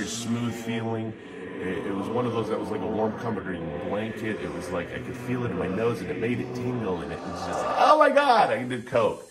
very smooth feeling. It, it was one of those that was like a warm, comforting blanket. It was like I could feel it in my nose, and it made it tingle, and it was just like, oh my god, I did coke.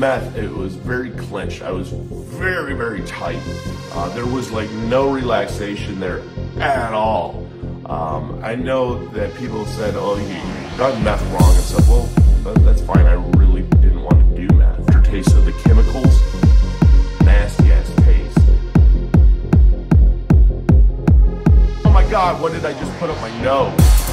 Meth, it was very clenched. I was very, very tight. Uh, there was like no relaxation there at all. Um, I know that people said, "Oh, you, you done meth wrong," and said, "Well, that's fine. I really didn't want to do meth." Aftertaste of the chemicals, nasty ass taste. Oh my God! What did I just put up my nose?